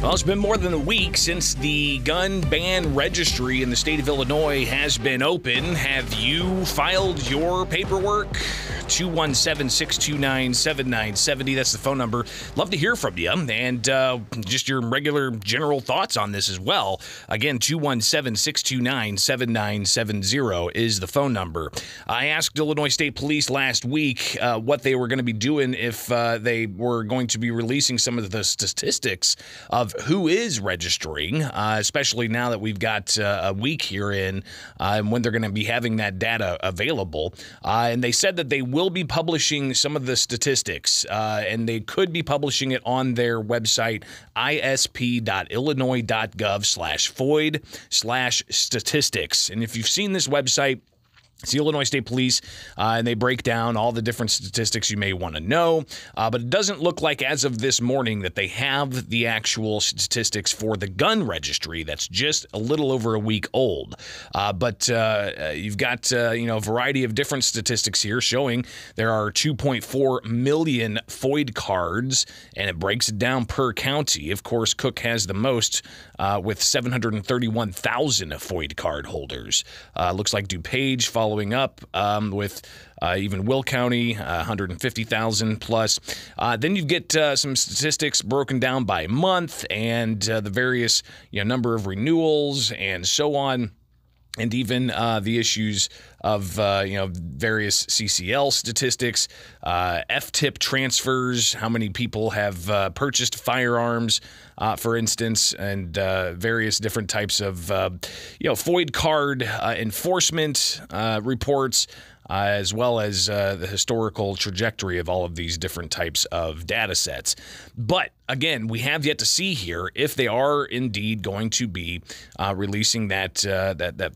Well, it's been more than a week since the gun ban registry in the state of Illinois has been open. Have you filed your paperwork? 217 629 7970. That's the phone number. Love to hear from you and uh, just your regular general thoughts on this as well. Again, 217 629 7970 is the phone number. I asked Illinois State Police last week uh, what they were going to be doing if uh, they were going to be releasing some of the statistics of who is registering, uh, especially now that we've got uh, a week here in uh, and when they're going to be having that data available. and they said that they will will be publishing some of the statistics, uh, and they could be publishing it on their website, isp.illinois.gov slash FOID slash statistics. And if you've seen this website, it's the Illinois State Police, uh, and they break down all the different statistics you may want to know. Uh, but it doesn't look like, as of this morning, that they have the actual statistics for the gun registry. That's just a little over a week old. Uh, but uh, uh, you've got uh, you know a variety of different statistics here showing there are 2.4 million FOID cards, and it breaks it down per county. Of course, Cook has the most with 731,000 FOID card holders. looks like DuPage follows following up um, with uh, even Will County, uh, 150,000 plus. Uh, then you get uh, some statistics broken down by month and uh, the various you know, number of renewals and so on and even uh, the issues of uh, you know various CCL statistics, uh, F-tip transfers, how many people have uh, purchased firearms, uh, for instance, and uh, various different types of you know FOID card enforcement reports. as well as the historical trajectory of all of these different types of data sets. But again, we have yet to see here if they are indeed going to be releasing that that that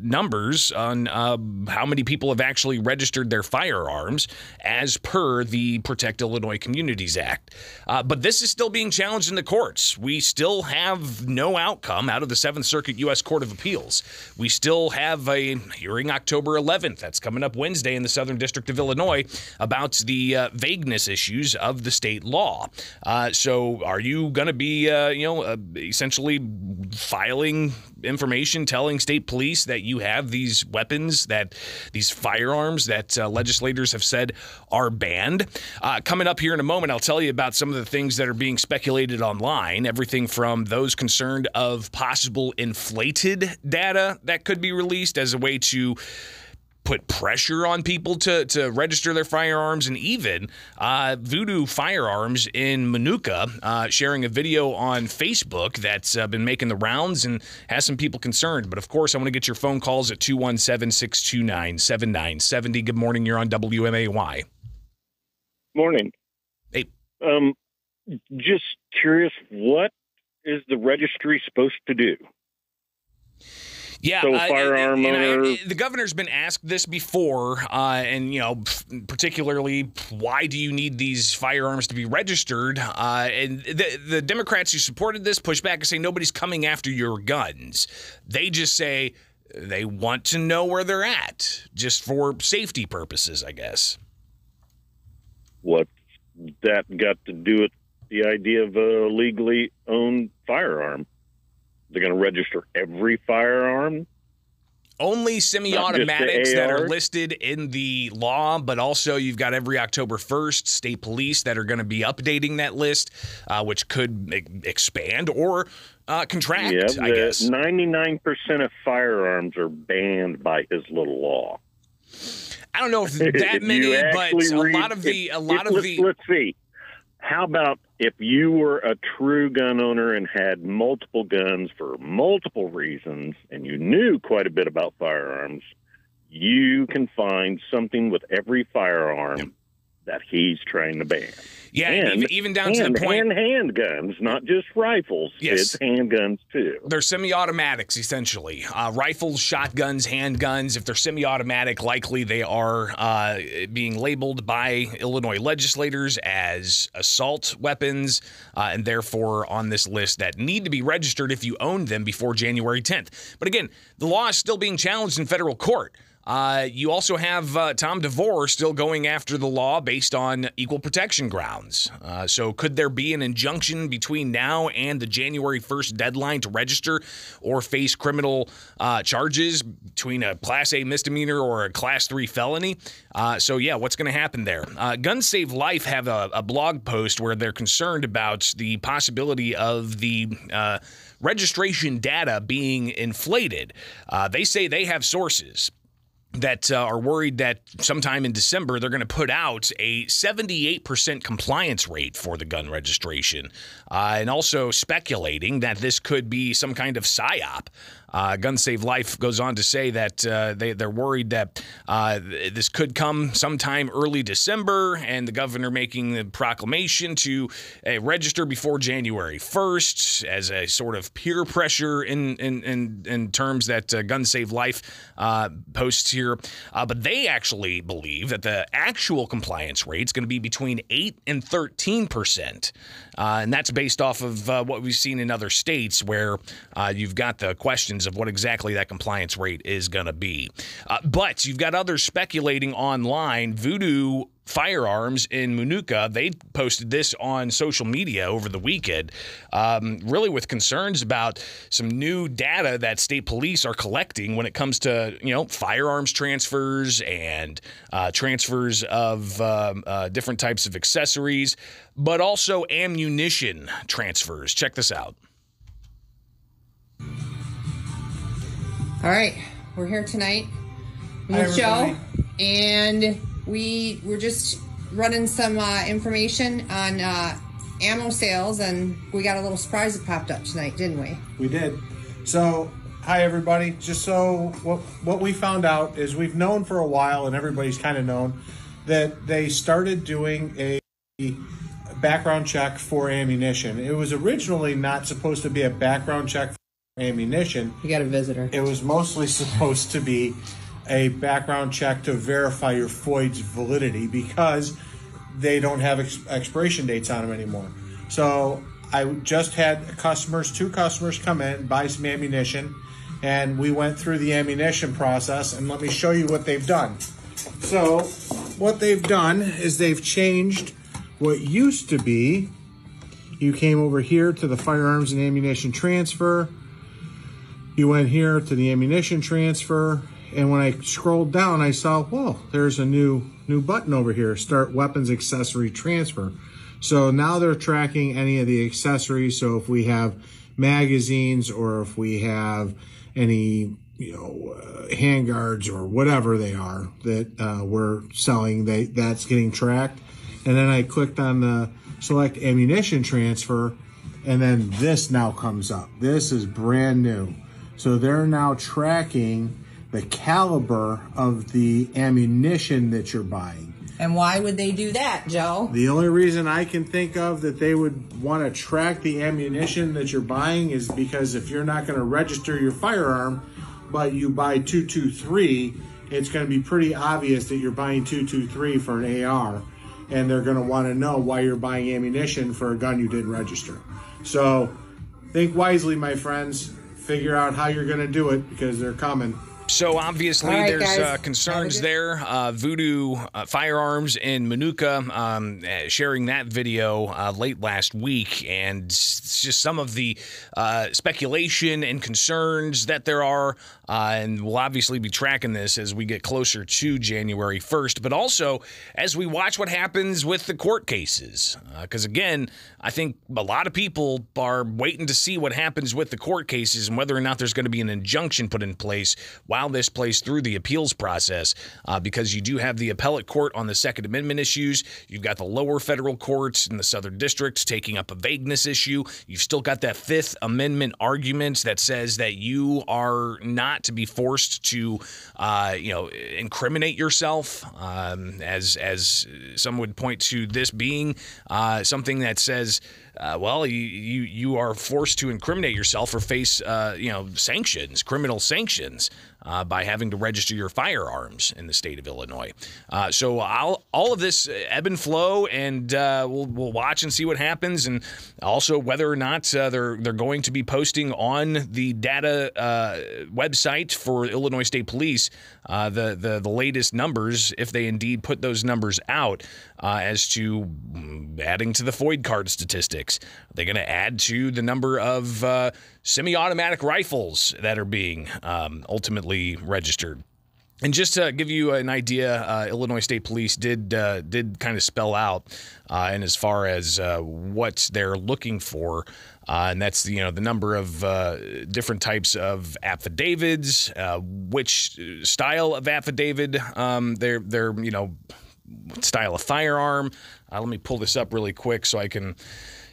numbers on uh, how many people have actually registered their firearms as per the Protect Illinois Communities Act. Uh, but this is still being challenged in the courts. We still have no outcome out of the Seventh Circuit U.S. Court of Appeals. We still have a hearing October 11th. That's coming up Wednesday in the Southern District of Illinois about the uh, vagueness issues of the state law. Uh, so, are you going to be, uh, you know, uh, essentially filing information telling state police that you have these weapons, that these firearms that uh, legislators have said are banned. Uh, coming up here in a moment, I'll tell you about some of the things that are being speculated online. Everything from those concerned of possible inflated data that could be released as a way to put pressure on people to, to register their firearms, and even uh, Voodoo Firearms in Minooka uh, sharing a video on Facebook that's uh, been making the rounds and has some people concerned. But of course, I want to get your phone calls at 217 629 7970. Good morning. You're on WMAY. Morning. Hey. Um, just curious, what is the registry supposed to do? Yeah, so firearm uh, the governor's been asked this before, uh, and you know, particularly, why do you need these firearms to be registered? Uh, and the the Democrats who supported this push back and say nobody's coming after your guns. They just say they want to know where they're at, just for safety purposes, I guess. What that got to do with the idea of a legally owned firearm? They're going to register every firearm. Only semi-automatics that are listed in the law, but also you've got every October 1st state police that are going to be updating that list, uh, which could expand or uh, contract. Yeah, I guess ninety-nine percent of firearms are banned by his little law. I don't know if that if many, but a lot of the a lot if, of the. Let's see. How about if you were a true gun owner and had multiple guns for multiple reasons and you knew quite a bit about firearms, you can find something with every firearm. That he's trying to ban. Yeah, and, even, even down to the point. And handguns, not just rifles. Yes. It's handguns too. They're semi automatics, essentially. Uh, rifles, shotguns, handguns. If they're semi automatic, likely they are uh, being labeled by Illinois legislators as assault weapons, uh, and therefore on this list that need to be registered if you own them before January 10th. But again, the law is still being challenged in federal court. Uh, you also have uh, Tom DeVore still going after the law based on equal protection grounds. Uh, so, could there be an injunction between now and the January 1st deadline to register or face criminal uh, charges between a Class A misdemeanor or a Class 3 felony? Uh, so, yeah, what's going to happen there? Uh, Gun Save Life have a, a, blog post where they're concerned about the possibility of the registration data being inflated. they say they have sources that uh, are worried that sometime in December they're going to put out a 78% compliance rate for the gun registration, uh, and also speculating that this could be some kind of psyop uh, Gun Save Life goes on to say that uh, they, they're worried that uh, this could come sometime early December, and the governor making the proclamation to uh, register before January 1st as a sort of peer pressure in in in, in terms that uh, Gun Save Life uh, posts here. but they actually believe that the actual compliance rate is going to be between 8 and 13 percent. And that's based off of what we've seen in other states where you've got the of what exactly that compliance rate is going to be. Uh, but you've got others speculating online. Voodoo Firearms in Minooka, they posted this on social media over the weekend, um, really with concerns about some new data that state police are collecting when it comes to you know firearms transfers and uh, transfers of um, uh, different types of accessories, but also ammunition transfers. Check this out. All right, we're here tonight with Joe, and we were just running some uh, information on uh, ammo sales, and we got a little surprise that popped up tonight, didn't we? We did. So, hi everybody. Just so what what we found out is we've known for a while, and everybody's kind of known that they started doing a background check for ammunition. It was originally not supposed to be a background check for ammunition. You got a visitor. It was mostly supposed to be a background check to verify your FOID's validity because they don't have ex- expiration dates on them anymore. So I just had customers, two customers come in, buy some ammunition, and we went through the ammunition process. And let me show you what they've done. So, what they've done is they've changed what used to be. You came over here to the firearms and ammunition transfer. You went here to the ammunition transfer, and when I scrolled down, I saw, whoa, there's a new new button over here, start weapons accessory transfer. So now they're tracking any of the accessories. So if we have magazines or if we have any, you know, uh, handguards or whatever they are that uh, we're selling, they that's getting tracked. And then I clicked on the select ammunition transfer, and then this now comes up. This is brand new. So they're now tracking the caliber of the ammunition that you're buying. And why would they do that, Joe? The only reason I can think of that they would want to track the ammunition that you're buying is because if you're not going to register your firearm, but you buy 223, it's going to be pretty obvious that you're buying 223 for an AR, and they're going to want to know why you're buying ammunition for a gun you didn't register. So think wisely, my friends. Figure out how you're going to do it because they're coming. So obviously, right, there's uh, concerns there. Uh, Voodoo uh, Firearms in Minooka um, uh, sharing that video uh, late last week, and just some of the uh, speculation and concerns that there are. And we'll obviously be tracking this as we get closer to January 1st, but also as we watch what happens with the court cases. Because again, I think a lot of people are waiting to see what happens with the court cases and whether or not there's going to be an injunction put in place. While while this plays through the appeals process uh, because you do have the appellate court on the Second Amendment issues. You've got the lower federal courts in the Southern District taking up a vagueness issue. You've still got that Fifth Amendment argument that says that you are not to be forced to, uh, you know, incriminate yourself, um, as as some would point to this being uh, something that says uh, well, you, you you are forced to incriminate yourself or face uh, you know sanctions, criminal sanctions. Uh, by having to register your firearms in the state of Illinois. Uh, so I'll, all of this ebb and flow, and uh, we'll, we'll watch and see what happens, and also whether or not uh, they're they're going to be posting on the data website for Illinois State Police the, the the latest numbers, if they indeed put those numbers out, as to mm, adding to the FOID card Are they going to add to the number of semi automatic rifles that are being um, ultimately registered. And just to give you an idea, uh, Illinois State Police did uh, did kind of spell out, uh, and as far as uh, what they're looking for, uh, and that's you know the number of uh, different types of affidavits, which style of affidavit um, they're they're you know style of firearm. let me pull this up really quick so I can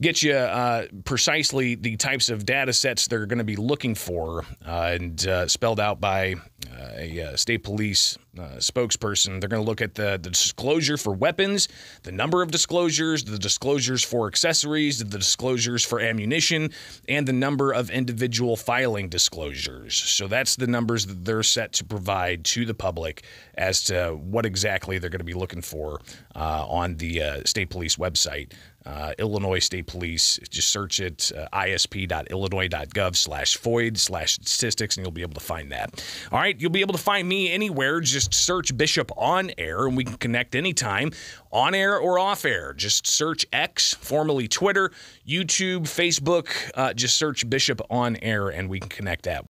get you uh, precisely the types of data sets they're going to be looking for uh, and uh, spelled out by uh, a uh, state police uh, spokesperson. They're going to look at the, the disclosure for weapons, the number of disclosures, the disclosures for accessories, the disclosures for ammunition, and the number of individual filing disclosures. So that's the numbers that they're set to provide to the public as to what exactly they're going to be looking for on the state police website uh, Illinois State Police. Just search it, uh, isp.illinois.gov slash FOID slash statistics, and you'll be able to find that. All right, you'll be able to find me anywhere. Just search Bishop on air, and we can connect anytime, on air or off air. Just search X, formerly Twitter, YouTube, Facebook. Uh, just search Bishop on air, and we can connect that